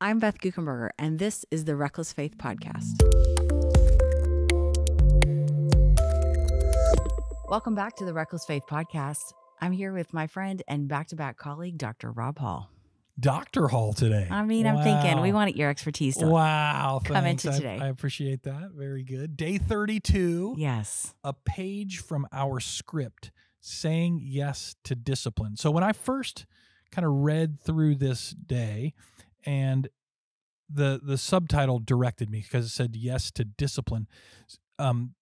I'm Beth Guckenberger, and this is the Reckless Faith Podcast. Welcome back to the Reckless Faith Podcast. I'm here with my friend and Back2Back colleague, Dr. Rob Hall. Dr. Hall today. I mean, I'm thinking we wanted your expertise to wow, come thanks. into I- today. I, appreciate that. Very good. Day 32, Yes. a page from our script saying yes to discipline. So when I first kind of read through this day and the the subtitle directed me because it said yes to discipline. Um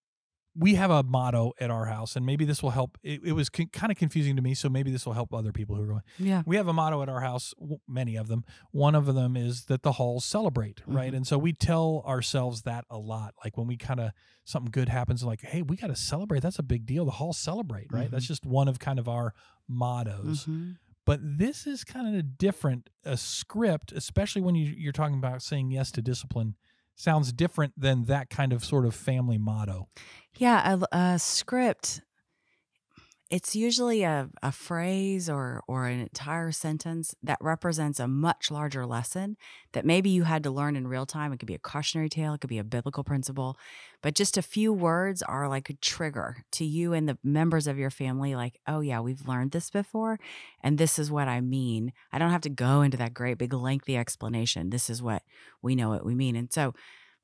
we have a motto at our house, and maybe this will help. It, it was con- kind of confusing to me, so maybe this will help other people who are going. Yeah. We have a motto at our house, many of them. One of them is that the Halls celebrate, right? Mhm. And so we tell ourselves that a lot. Like when we kind of something good happens, like, hey, we got to celebrate. That's a big deal. The Halls celebrate, right? That's just one of kind of our mottos. Mhm. But this is kind of a different. A script, especially when you, you're talking about saying yes to discipline, sounds different than that kind of sort of family motto. Yeah, a, a script. It's usually a, a phrase or or an entire sentence that represents a much larger lesson that maybe you had to learn in real time. It could be a cautionary tale, it could be a biblical principle, but just a few words are like a trigger to you and the members of your family. Like, oh yeah, we've learned this before, and this is what I mean. I don't have to go into that great big lengthy explanation. This is what we know what we mean, and so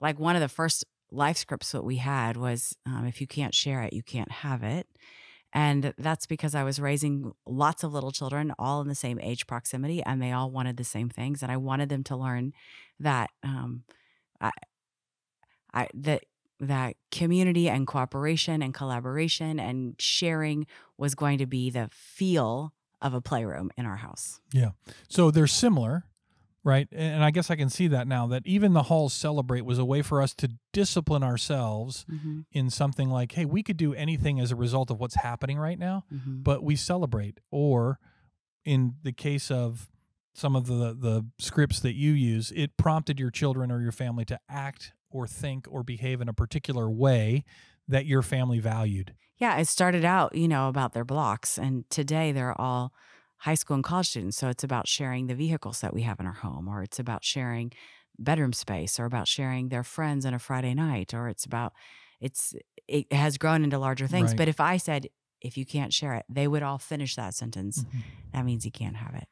like one of the first life scripts that we had was um, if you can't share it, you can't have it. And that's because I was raising lots of little children, all in the same age proximity, and they all wanted the same things. And I wanted them to learn that um, I, I that that community and cooperation and collaboration and sharing was going to be the feel of a playroom in our house. Yeah. So they're similar, right? And I guess I can see that now that even the Halls celebrate was a way for us to discipline ourselves Mm-hmm, in something like, hey, we could do anything as a result of what's happening right now, mm-hmm. but we celebrate. Or in the case of some of the the scripts that you use, it prompted your children or your family to act or think or behave in a particular way that your family valued. Yeah, it started out, you know, about their blocks, and today they're all high school and college students. So it's about sharing the vehicles that we have in our home, or it's about sharing bedroom space, or about sharing their friends on a Friday night, or it's about it's it has grown into larger things. Right. But if I said if you can't share it, they would all finish that sentence. That means you can't have it.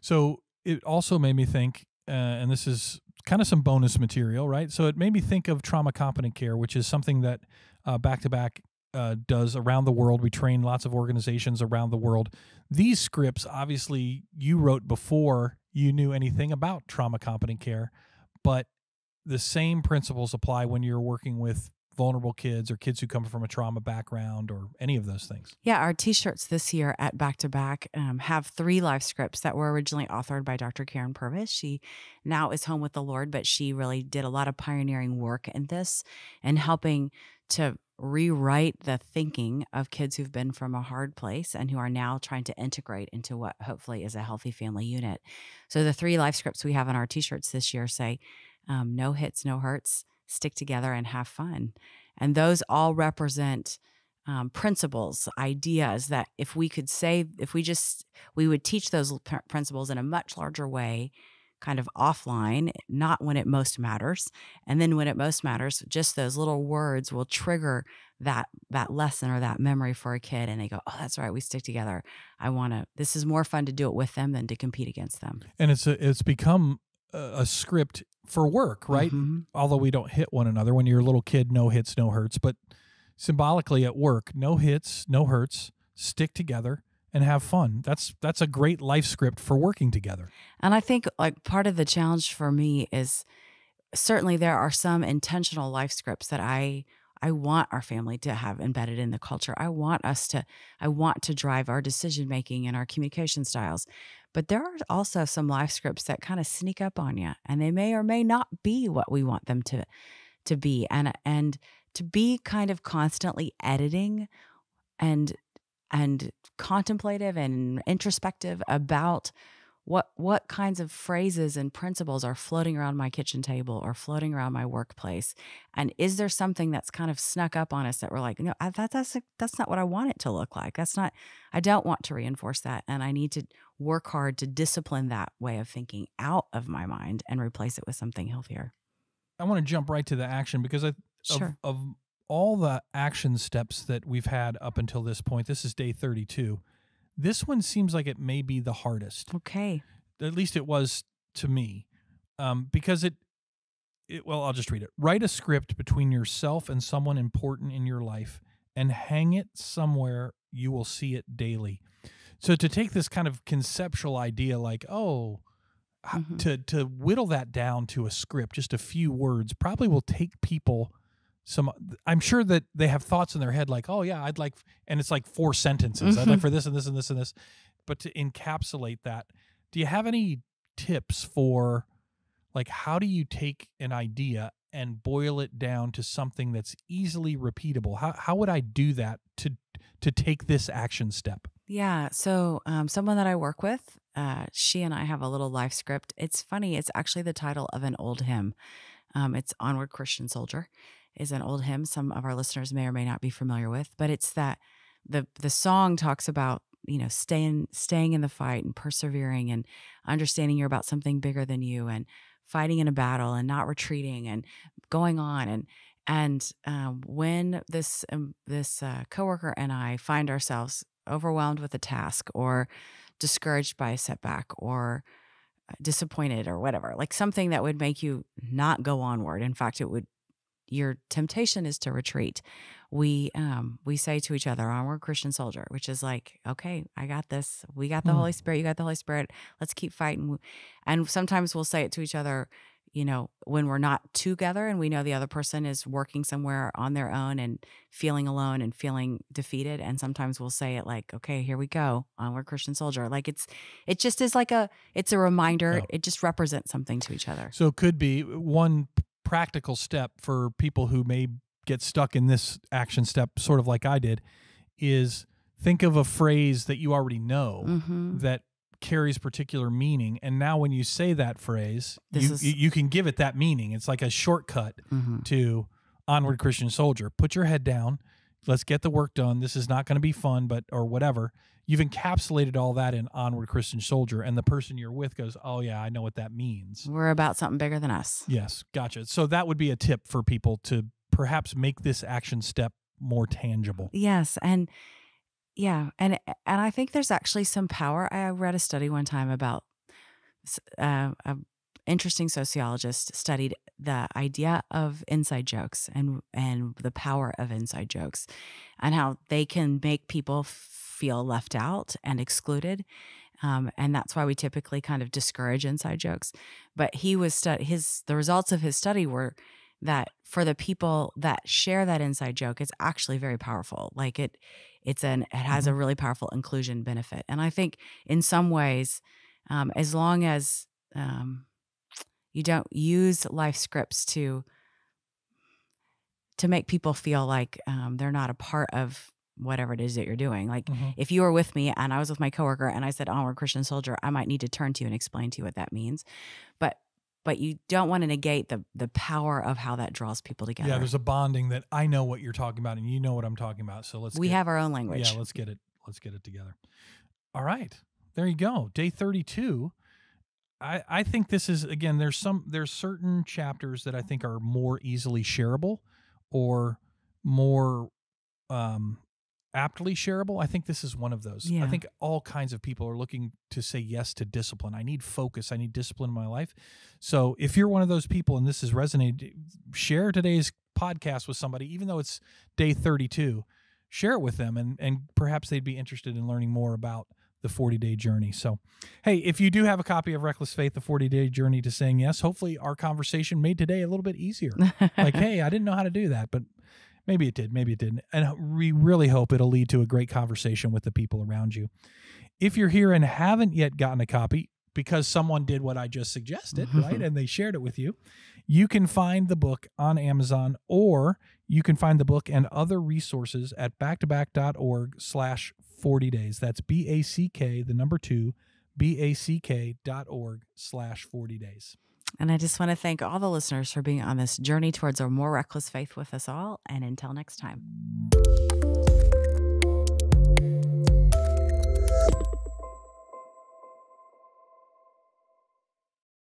So it also made me think, uh, and this is kind of some bonus material, right? So it made me think of trauma competent care, which is something that uh, Back2Back uh, does around the world. We train lots of organizations around the world. These scripts, obviously, you wrote before you knew anything about trauma competent care, but the same principles apply when you're working with vulnerable kids or kids who come from a trauma background or any of those things. Yeah, our T-shirts this year at Back2Back um, have three life scripts that were originally authored by Dr. Karyn Purvis. She now is home with the Lord, but she really did a lot of pioneering work in this and helping to rewrite the thinking of kids who've been from a hard place and who are now trying to integrate into what hopefully is a healthy family unit. So the three life scripts we have on our T-shirts this year say, um, "No hits, no hurts." Stick together and have fun. And those all represent um, principles, ideas that if we could say, if we just, we would teach those pr- principles in a much larger way, kind of offline, not when it most matters. And then when it most matters, just those little words will trigger that that lesson or that memory for a kid and they go oh that's right we stick together i want to this is more fun to do it with them than to compete against them And it's a, it's become a, a script for work, right? Mhm. although we don't hit one another when you're a little kid no hits no hurts but symbolically at work no hits no hurts stick together and have fun that's that's a great life script for working together And I think like part of the challenge for me is certainly there are some intentional life scripts that I I want our family to have embedded in the culture. I want us to I want to drive our decision making and our communication styles. But there are also some life scripts that kind of sneak up on you and they may or may not be what we want them to to be and and to be kind of constantly editing and and contemplative and introspective about what what kinds of phrases and principles are floating around my kitchen table or floating around my workplace and is there something that's kind of snuck up on us that we're like no I, that, that's that's not what i want it to look like that's not i don't want to reinforce that and i need to work hard to discipline that way of thinking out of my mind and replace it with something healthier i want to jump right to the action because I, sure. of, of all the action steps that we've had up until this point this is day 32 this one seems like it may be the hardest. Okay. At least it was to me, um, because it, it. Well, I'll just read it. Write a script between yourself and someone important in your life, and hang it somewhere you will see it daily. So to take this kind of conceptual idea, like oh, mm-hmm. to to whittle that down to a script, just a few words, probably will take people some i'm sure that they have thoughts in their head like oh yeah i'd like and it's like four sentences mm-hmm. i'd like mm-hmm. for this and this and this and this. But to encapsulate that do you have any tips for like how do you take an idea and boil it down to something that's easily repeatable? How, how would i do that to to take this action step? Yeah so um, someone that i work with uh, she and i have a little life script. It's funny it's actually the title of an old hymn. Um, it's onward christian soldier is an old hymn some of our listeners may or may not be familiar with, but it's that the the song talks about you know staying staying in the fight and persevering and understanding you're about something bigger than you and fighting in a battle and not retreating and going on and and um, when this um, this uh, coworker and I find ourselves overwhelmed with a task or discouraged by a setback or uh, disappointed or whatever, like something that would make you not go onward. In fact, it would your temptation is to retreat. We um we say to each other, "Onward, Christian soldier," which is like, "Okay, I got this. We got the mm. Holy Spirit. You got the Holy Spirit. Let's keep fighting." And sometimes we'll say it to each other, you know, when we're not together and we know the other person is working somewhere on their own and feeling alone and feeling defeated. And sometimes we'll say it like, "Okay, here we go. Onward, Christian soldier." Like it's it just is like a it's a reminder. Yeah. It just represents something to each other. So it could be one practical step for people who may get stuck in this action step, sort of like I did, is think of a phrase that you already know mm-hmm. that carries particular meaning. And now when you say that phrase you, is... you can give it that meaning. It's like a shortcut mm-hmm. to onward christian soldier. Put your head down. Let's get the work done. This is not going to be fun but or whatever you've encapsulated all that in onward christian soldier and the person you're with goes oh yeah i know what that means. We're about something bigger than us. Yes gotcha. So that would be a tip for people to perhaps make this action step more tangible. Yes and yeah and and i think there's actually some power. I read a study one time about uh, a interesting sociologist studied the idea of inside jokes and and the power of inside jokes and how they can make people feel left out and excluded um, and that's why we typically kind of discourage inside jokes. But he was stu- his the results of his study were that for the people that share that inside joke it's actually very powerful. Like it it's an it has a mm-hmm. really powerful inclusion benefit. And i think in some ways um, as long as um, you don't use life scripts to to make people feel like um, they're not a part of whatever it is that you're doing. Like mm-hmm. if you were with me and I was with my coworker and I said, "Oh, we're Christian soldier," I might need to turn to you and explain to you what that means. But but you don't want to negate the the power of how that draws people together. Yeah, there's a bonding that I know what you're talking about and you know what I'm talking about. So let's we get, have our own language. Yeah, let's get it. Let's get it together. All right, there you go. Day 32 I, I think this is again there's some there's certain chapters that I think are more easily shareable or more um aptly shareable. I think this is one of those. Yeah. I think all kinds of people are looking to say yes to discipline. I need focus. I need discipline in my life. So if you're one of those people and this has resonated, share today's podcast with somebody, even though it's day 32. Share it with them and and perhaps they'd be interested in learning more about the 40 day journey. So, hey, if you do have a copy of Reckless Faith, the 40 day journey to saying yes, hopefully our conversation made today a little bit easier. like, hey, I didn't know how to do that, but maybe it did, maybe it didn't. And we really hope it'll lead to a great conversation with the people around you. If you're here and haven't yet gotten a copy, because someone did what I just suggested, right? And they shared it with you. You can find the book on Amazon or you can find the book and other resources at backtoback.org slash 40 days. That's B A C K, the number two, B-A-C-K dot org slash 40 days. And I just want to thank all the listeners for being on this journey towards a more reckless faith with us all. And until next time.